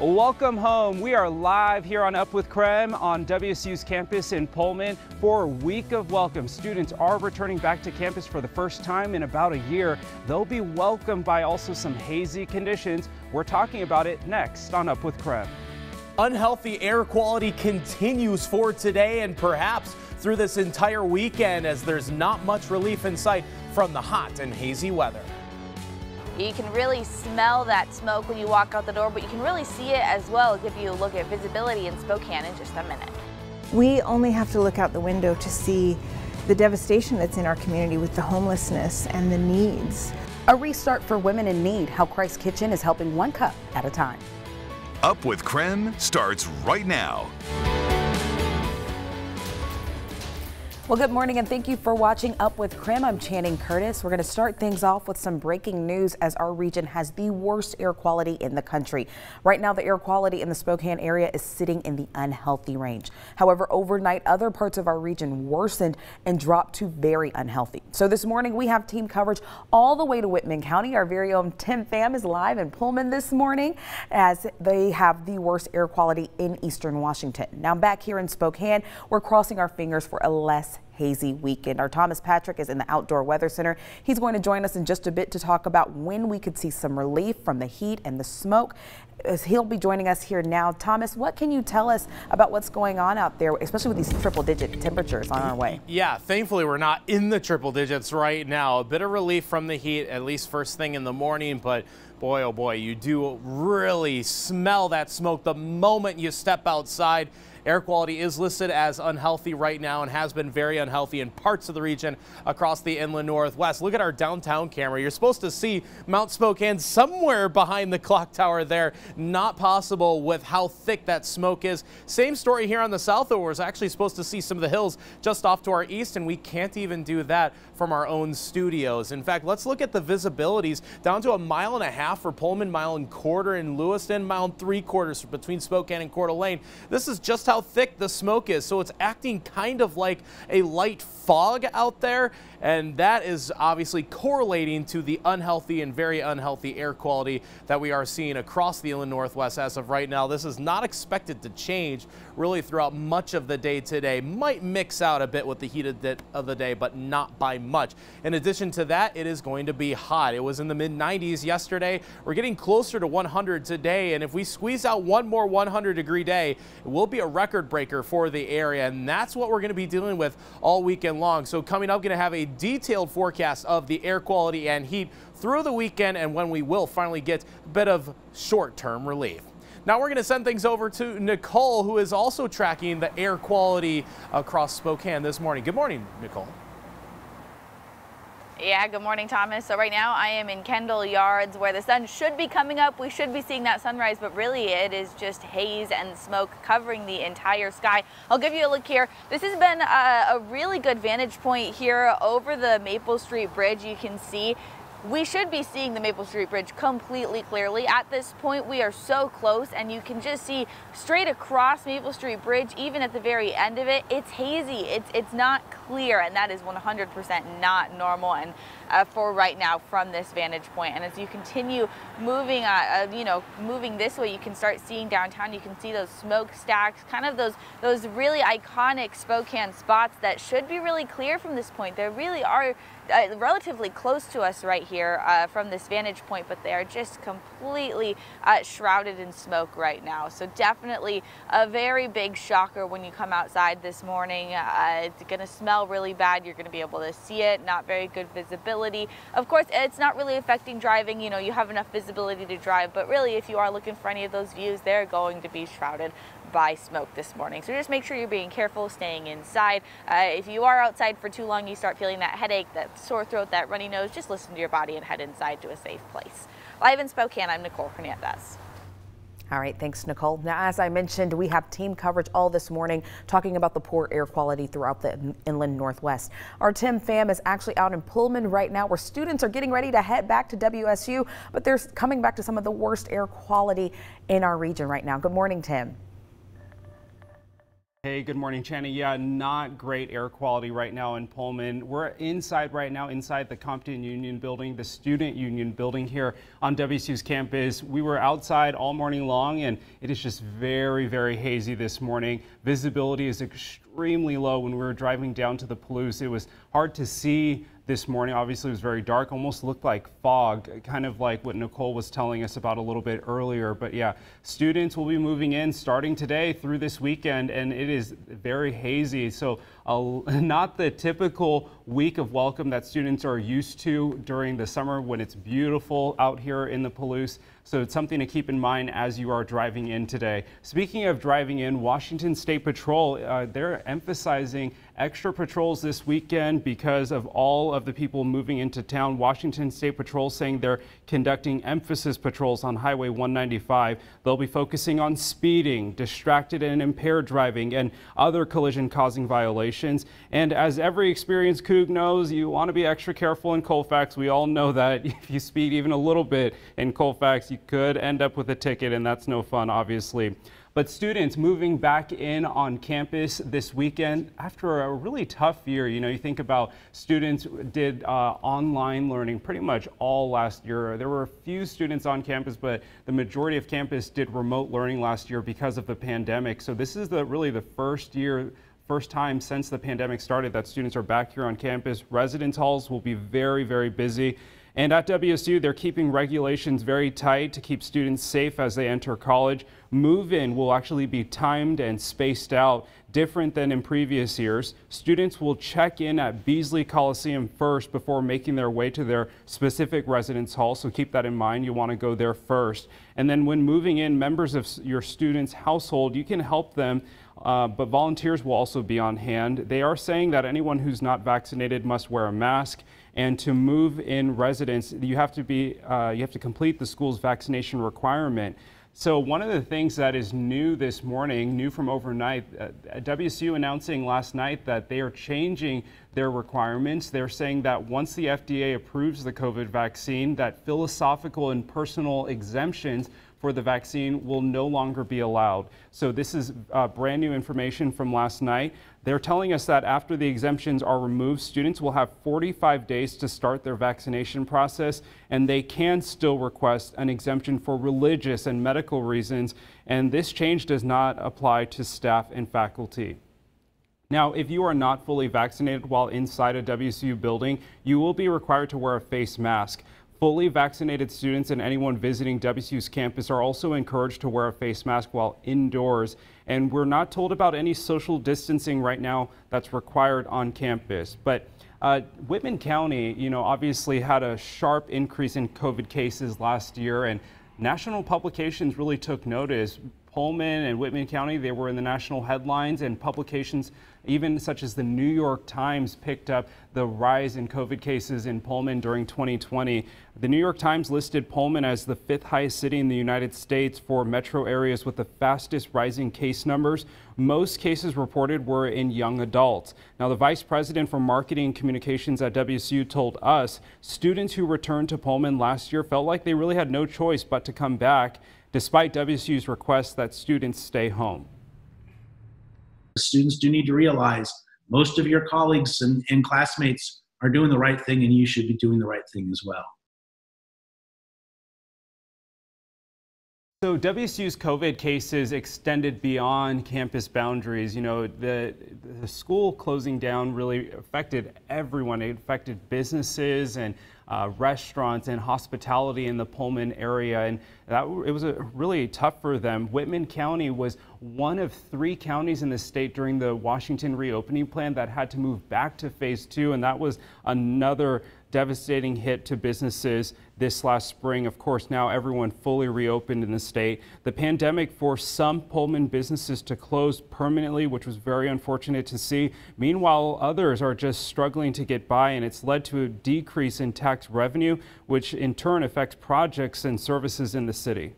Welcome home. We are live here on Up with Krem on WSU's campus in Pullman for a week of welcome. Students are returning back to campus for the first time in about a year. They'll be welcomed by also some hazy conditions. We're talking about it next on Up with Krem. Unhealthy air quality continues for today and perhaps through this entire weekend as there's not much relief in sight from the hot and hazy weather. You can really smell that smoke when you walk out the door, but you can really see it as well. I'll give you a look at visibility in Spokane in just a minute. We only have to look out the window to see the devastation that's in our community with the homelessness and the needs. A restart for women in need, how Christ Kitchen is helping one cup at a time. Up with Krem starts right now. Well, good morning and thank you for watching Up with Krem. I'm Channing Curtis. We're going to start things off with some breaking news as our region has the worst air quality in the country. Right now, the air quality in the Spokane area is sitting in the unhealthy range. However, overnight, other parts of our region worsened and dropped to very unhealthy. So this morning, we have team coverage all the way to Whitman County. Our very own Tim Pham is live in Pullman this morning as they have the worst air quality in eastern Washington. Now back here in Spokane, we're crossing our fingers for a less hazy weekend. Our Thomas Patrick is in the Outdoor Weather Center. He's going to join us in just a bit to talk about when we could see some relief from the heat and the smoke. Uh, he'll be joining us here now. Thomas, what can you tell us about what's going on out there, especially with these triple digit temperatures on our way? Yeah, thankfully we're not in the triple digits right now. A bit of relief from the heat, at least first thing in the morning, but boy, oh boy, you do really smell that smoke the moment you step outside. Air quality is listed as unhealthy right now and has been very unhealthy in parts of the region across the inland northwest. Look at our downtown camera. You're supposed to see Mount Spokane somewhere behind the clock tower there. Not possible with how thick that smoke is. Same story here on the south. We're actually supposed to see some of the hills just off to our east, and we can't even do that from our own studios. In fact, let's look at the visibilities down to a mile and a half for Pullman, mile and quarter in Lewiston, mile and three quarters between Spokane and Coeur d'Alene. This is just how thick the smoke is. So it's acting kind of like a light fog out there. And that is obviously correlating to the unhealthy and very unhealthy air quality that we are seeing across the inland northwest as of right now. This is not expected to change really throughout much of the day today. Might mix out a bit with the heat of the day, but not by much. In addition to that, it is going to be hot. It was in the mid 90s yesterday. We're getting closer to 100 today. And if we squeeze out one more 100 degree day, it will be a record breaker for the area. And that's what we're going to be dealing with all weekend long. So coming up, going to have a detailed forecast of the air quality and heat through the weekend and when we will finally get a bit of short-term relief. Now we're going to send things over to Nicole, who is also tracking the air quality across Spokane this morning. Good morning, Nicole. Yeah, good morning, Thomas. So right now I am in Kendall Yards where the sun should be coming up. We should be seeing that sunrise, but really it is just haze and smoke covering the entire sky. I'll give you a look here. This has been a, a really good vantage point here over the Maple Street Bridge. You can see we should be seeing the Maple Street Bridge completely clearly. At this point, we are so close and you can just see straight across Maple Street Bridge, even at the very end of it, it's hazy. It's, it's not clear and that is 100% not normal and uh, for right now from this vantage point. And as you continue moving, uh, uh, you know, moving this way, you can start seeing downtown. You can see those smokestacks, kind of those those really iconic Spokane spots that should be really clear from this point. They really are uh, relatively close to us right here uh, from this vantage point, but they are just completely uh, shrouded in smoke right now. So definitely a very big shocker when you come outside this morning. Uh, it's going to smell really bad. You're going to be able to see it. Not very good visibility. Of course, it's not really affecting driving. You know, you have enough visibility to drive, but really if you are looking for any of those views, they're going to be shrouded by smoke this morning. So just make sure you're being careful, staying inside. Uh, if you are outside for too long, you start feeling that headache, that sore throat, that runny nose, just listen to your body and head inside to a safe place. Live in Spokane, I'm Nicole Hernandez. All right, thanks, Nicole. Now, as I mentioned, we have team coverage all this morning talking about the poor air quality throughout the inland northwest. Our Tim Pham is actually out in Pullman right now where students are getting ready to head back to WSU, but they're coming back to some of the worst air quality in our region right now. Good morning, Tim. Hey, good morning, Channing. Yeah, not great air quality right now in Pullman. We're inside right now, inside the Compton Union building, the Student Union building here on WSU's campus. We were outside all morning long, and it is just very, very hazy this morning. Visibility is extremely low when we were driving down to the Palouse. It was hard to see this morning. Obviously, it was very dark, almost looked like fog, kind of like what Nicole was telling us about a little bit earlier. But yeah, students will be moving in starting today through this weekend, and it is very hazy. So, not the typical week of welcome that students are used to during the summer when it's beautiful out here in the Palouse. So it's something to keep in mind as you are driving in today. Speaking of driving in, Washington State Patrol, uh, they're emphasizing extra patrols this weekend because of all of the people moving into town. Washington State Patrol saying they're conducting emphasis patrols on Highway 195. They'll be focusing on speeding, distracted and impaired driving, and other collision causing violations. And as every experienced Coug knows, you want to be extra careful in Colfax. We all know that if you speed even a little bit in Colfax, you could end up with a ticket, and that's no fun, obviously. But students moving back in on campus this weekend after a really tough year. You know, you think about students did uh, online learning pretty much all last year. There were a few students on campus, but the majority of campus did remote learning last year because of the pandemic. So this is the really the first year first time since the pandemic started that students are back here on campus. Residence halls will be very, very busy. And at WSU, they're keeping regulations very tight to keep students safe as they enter college. Move in will actually be timed and spaced out different than in previous years. Students will check in at Beasley Coliseum first before making their way to their specific residence hall. So keep that in mind. You want to go there first. And then when moving in, members of your student's household, you can help them uh, but volunteers will also be on hand. They are saying that anyone who's not vaccinated must wear a mask and to move in residents, you have to be uh, you have to complete the school's vaccination requirement. So one of the things that is new this morning, new from overnight, uh, WSU announcing last night that they are changing their requirements. They're saying that once the FDA approves the COVID vaccine, that philosophical and personal exemptions for the vaccine will no longer be allowed. So this is uh, brand new information from last night. They're telling us that after the exemptions are removed, students will have 45 days to start their vaccination process, and they can still request an exemption for religious and medical reasons. And this change does not apply to staff and faculty. Now, if you are not fully vaccinated while inside a WSU building, you will be required to wear a face mask. Fully vaccinated students and anyone visiting WSU's campus are also encouraged to wear a face mask while indoors. And we're not told about any social distancing right now that's required on campus. But uh, Whitman County, you know, obviously had a sharp increase in COVID cases last year, and national publications really took notice. Pullman and Whitman County, they were in the national headlines, and publications even such as the New York Times picked up the rise in COVID cases in Pullman during 2020. The New York Times listed Pullman as the fifth highest city in the United States for metro areas with the fastest rising case numbers. Most cases reported were in young adults. Now, the vice president for marketing and communications at WSU told us students who returned to Pullman last year felt like they really had no choice but to come back despite WSU's request that students stay home. Students do need to realize most of your colleagues and, and classmates are doing the right thing, and you should be doing the right thing as well. So WSU's COVID cases extended beyond campus boundaries. You know, the, the school closing down really affected everyone. It affected businesses and uh, restaurants and hospitality in the Pullman area, and that it was a, really tough for them. Whitman County was one of three counties in the state during the Washington reopening plan that had to move back to phase two, and that was another devastating hit to businesses this last spring. Of course, now everyone fully reopened in the state. The pandemic forced some Pullman businesses to close permanently, which was very unfortunate to see. Meanwhile, others are just struggling to get by, and it's led to a decrease in tax revenue, which in turn affects projects and services in the city.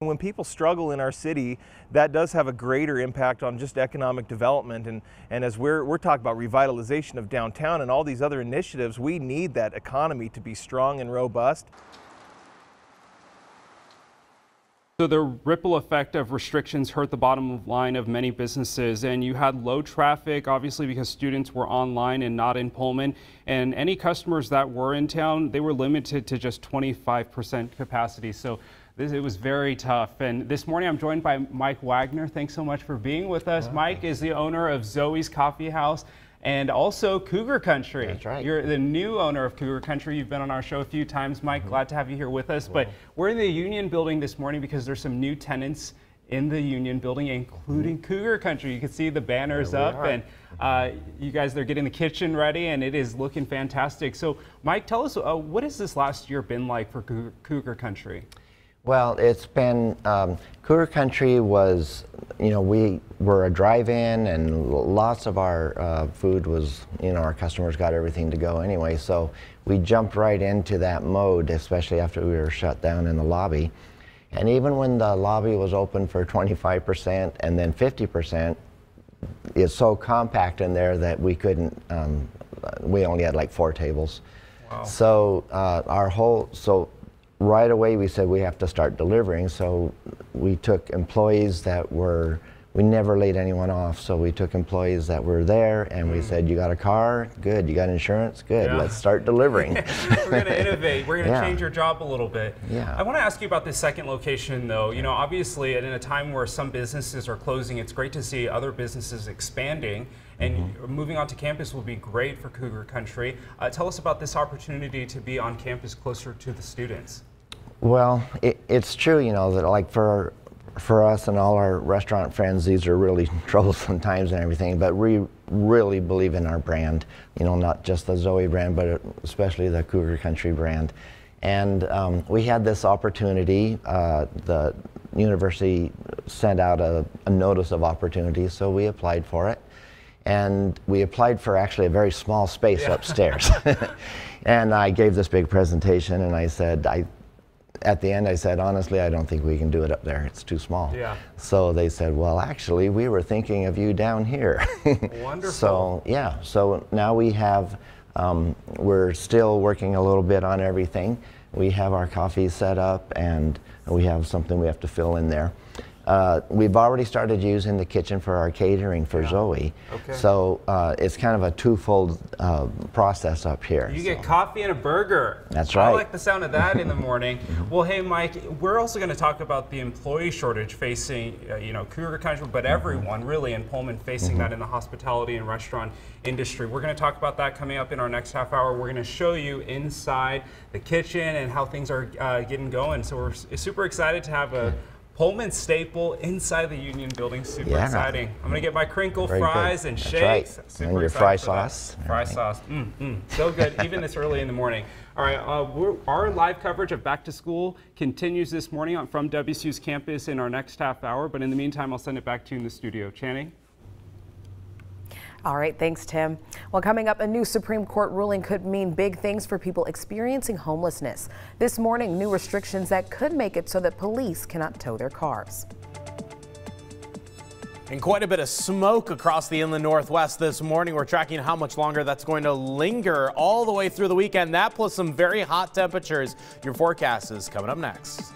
When people struggle in our city, that does have a greater impact on just economic development. And, and as we're, we're talking about revitalization of downtown and all these other initiatives, we need that economy to be strong and robust. So the ripple effect of restrictions hurt the bottom line of many businesses and you had low traffic obviously because students were online and not in Pullman and any customers that were in town they were limited to just 25% capacity. So this, it was very tough. And this morning I'm joined by Mike Wagner. Thanks so much for being with us. Mike is the owner of Zoe's Coffee House and also Cougar Country. That's right. You're the new owner of Cougar Country. You've been on our show a few times, Mike. Mm -hmm. Glad to have you here with us. But we're in the Union building this morning because there's some new tenants in the Union building, including mm -hmm. Cougar Country. You can see the banners up, are. and uh, you guys they're getting the kitchen ready, and it is looking fantastic. So, Mike, tell us uh, what has this last year been like for Cougar Country? Well, it's been, um, Cougar Country was, you know, we were a drive-in and lots of our uh, food was, you know, our customers got everything to go anyway. So we jumped right into that mode, especially after we were shut down in the lobby. And even when the lobby was open for 25% and then 50%, it's so compact in there that we couldn't, um, we only had like four tables. Wow. So uh, our whole, so right away we said we have to start delivering. So we took employees that were, we never laid anyone off. So we took employees that were there and mm. we said, you got a car? Good. You got insurance? Good. Yeah. Let's start delivering. We're going to innovate. We're going to yeah. change your job a little bit. Yeah. I want to ask you about this second location though. You know, obviously in a time where some businesses are closing, it's great to see other businesses expanding and mm -hmm. moving onto campus will be great for Cougar Country. Uh, tell us about this opportunity to be on campus closer to the students. Well, it, it's true, you know, that like for for us and all our restaurant friends, these are really troublesome times and everything, but we really believe in our brand, you know, not just the Zoe brand, but especially the Cougar Country brand. And um, we had this opportunity, uh, the university sent out a, a notice of opportunity, so we applied for it. And we applied for actually a very small space yeah. upstairs. and I gave this big presentation and I said, I at the end, I said, honestly, I don't think we can do it up there. It's too small. Yeah. So they said, well, actually, we were thinking of you down here. Wonderful. So, yeah. So now we have, um, we're still working a little bit on everything. We have our coffee set up and we have something we have to fill in there. Uh, we've already started using the kitchen for our catering for yeah. Zoe. Okay. So uh, it's kind of a twofold uh, process up here. You so. get coffee and a burger. That's right. I like the sound of that in the morning. well, hey, Mike, we're also going to talk about the employee shortage facing, uh, you know, Cougar Country, but mm-hmm. everyone really in Pullman facing mm -hmm. that in the hospitality and restaurant industry. We're going to talk about that coming up in our next half hour. We're going to show you inside the kitchen and how things are uh, getting going. So we're super excited to have a Pullman staple inside the Union Building. Super yeah. exciting. I'm gonna get my crinkle Very fries good. and That's shakes. Right. Super and your fry sauce. Fry right. sauce. Mm, mm, so good, even this early in the morning. All right, uh, our live coverage of Back to School continues this morning on, from WSU's campus in our next half hour. But in the meantime, I'll send it back to you in the studio. Channing? All right, thanks, Tim. Well, coming up, a new Supreme Court ruling could mean big things for people experiencing homelessness. This morning, new restrictions that could make it so that police cannot tow their cars. And quite a bit of smoke across the inland northwest this morning. We're tracking how much longer that's going to linger all the way through the weekend. That plus some very hot temperatures. Your forecast is coming up next.